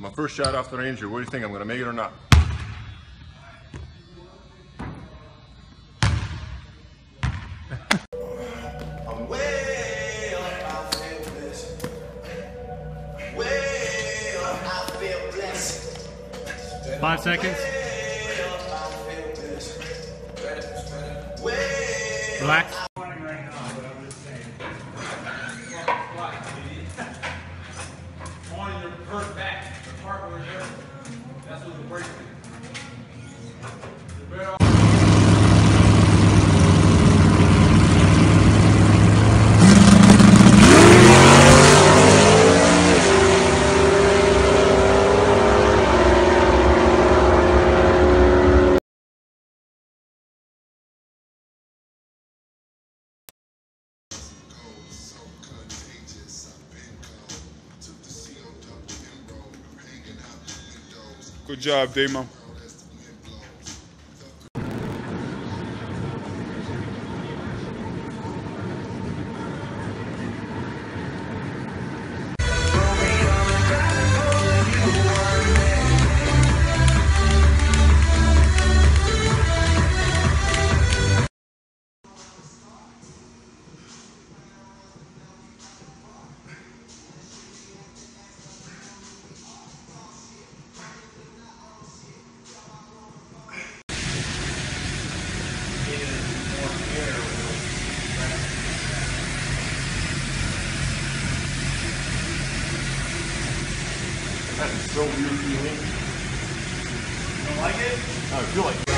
My first shot off the Ranger. What do you think? I'm going to make it or not? Five seconds. up, I feel blessed. Way up, I feel blessed. Five seconds. Way up, I feel blessed. Way Relax. on your hurt back, the part where it hurt. That's Good job, demo. Is so weird feeling. You don't like it? I feel like.